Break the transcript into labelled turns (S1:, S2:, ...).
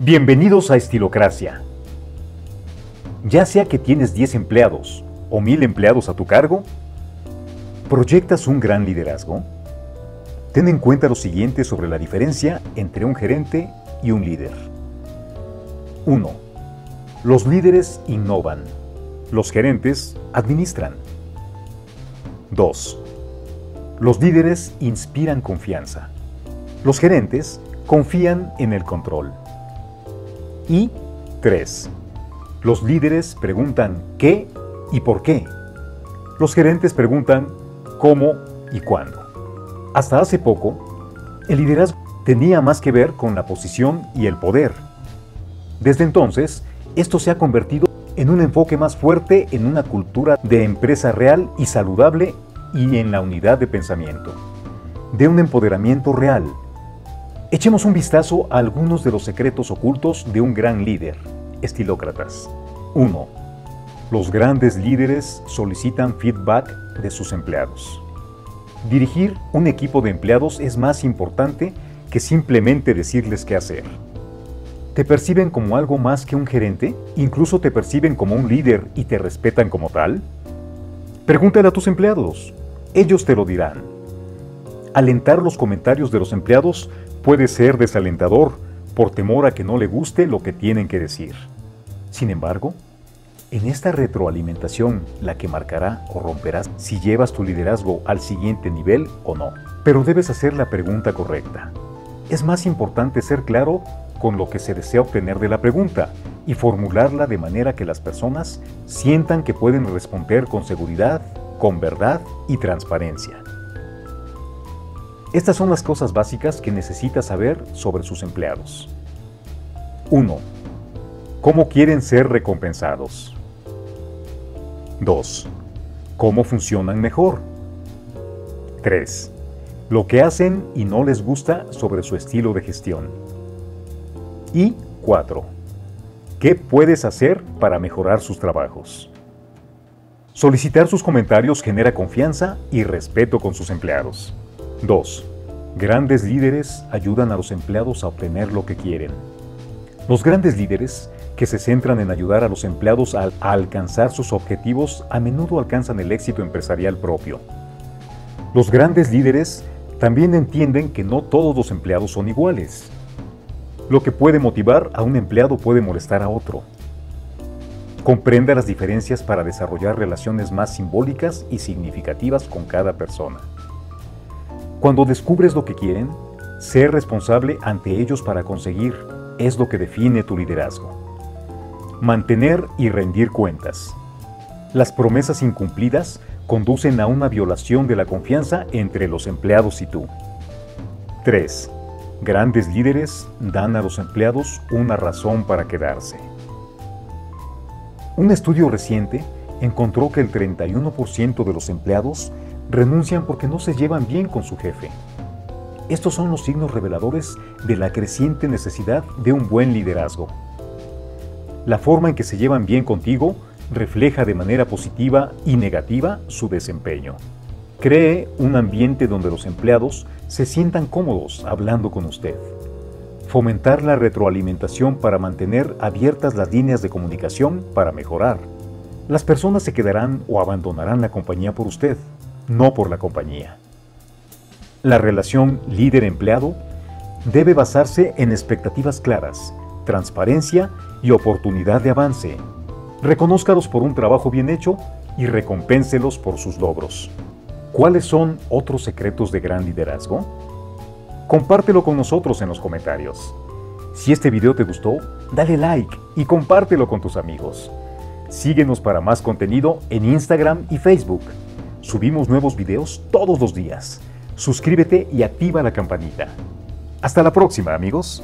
S1: Bienvenidos a Estilocracia. Ya sea que tienes 10 empleados o 1000 empleados a tu cargo, ¿proyectas un gran liderazgo? Ten en cuenta lo siguiente sobre la diferencia entre un gerente y un líder. 1. Los líderes innovan. Los gerentes administran. 2. Los líderes inspiran confianza. Los gerentes confían en el control. Y 3. Los líderes preguntan qué y por qué. Los gerentes preguntan cómo y cuándo. Hasta hace poco, el liderazgo tenía más que ver con la posición y el poder. Desde entonces, esto se ha convertido en un enfoque más fuerte en una cultura de empresa real y saludable y en la unidad de pensamiento, de un empoderamiento real. Echemos un vistazo a algunos de los secretos ocultos de un gran líder, estilócratas. 1. Los grandes líderes solicitan feedback de sus empleados. Dirigir un equipo de empleados es más importante que simplemente decirles qué hacer. ¿Te perciben como algo más que un gerente? ¿Incluso te perciben como un líder y te respetan como tal? Pregúntale a tus empleados. Ellos te lo dirán. Alentar los comentarios de los empleados puede ser desalentador por temor a que no le guste lo que tienen que decir. Sin embargo, en esta retroalimentación la que marcará o romperás si llevas tu liderazgo al siguiente nivel o no. Pero debes hacer la pregunta correcta. Es más importante ser claro con lo que se desea obtener de la pregunta y formularla de manera que las personas sientan que pueden responder con seguridad, con verdad y transparencia. Estas son las cosas básicas que necesita saber sobre sus empleados. 1. ¿Cómo quieren ser recompensados? 2. ¿Cómo funcionan mejor? 3. Lo que hacen y no les gusta sobre su estilo de gestión. Y 4. ¿Qué puedes hacer para mejorar sus trabajos? Solicitar sus comentarios genera confianza y respeto con sus empleados. 2. Grandes líderes ayudan a los empleados a obtener lo que quieren. Los grandes líderes, que se centran en ayudar a los empleados a, alcanzar sus objetivos, a menudo alcanzan el éxito empresarial propio. Los grandes líderes también entienden que no todos los empleados son iguales. Lo que puede motivar a un empleado puede molestar a otro. Comprenda las diferencias para desarrollar relaciones más simbólicas y significativas con cada persona. Cuando descubres lo que quieren, ser responsable ante ellos para conseguir es lo que define tu liderazgo. Mantener y rendir cuentas. Las promesas incumplidas conducen a una violación de la confianza entre los empleados y tú. 3. Grandes líderes dan a los empleados una razón para quedarse. Un estudio reciente encontró que el 31% de los empleados renuncian porque no se llevan bien con su jefe. Estos son los signos reveladores de la creciente necesidad de un buen liderazgo. La forma en que se llevan bien contigo refleja de manera positiva y negativa su desempeño. Cree un ambiente donde los empleados se sientan cómodos hablando con usted. Fomentar la retroalimentación para mantener abiertas las líneas de comunicación para mejorar. Las personas se quedarán o abandonarán la compañía por usted no por la compañía. La relación líder-empleado debe basarse en expectativas claras, transparencia y oportunidad de avance. Reconózcalos por un trabajo bien hecho y recompénselos por sus logros. ¿Cuáles son otros secretos de gran liderazgo? Compártelo con nosotros en los comentarios. Si este video te gustó, dale like y compártelo con tus amigos. Síguenos para más contenido en Instagram y Facebook. Subimos nuevos videos todos los días. Suscríbete y activa la campanita. Hasta la próxima, amigos.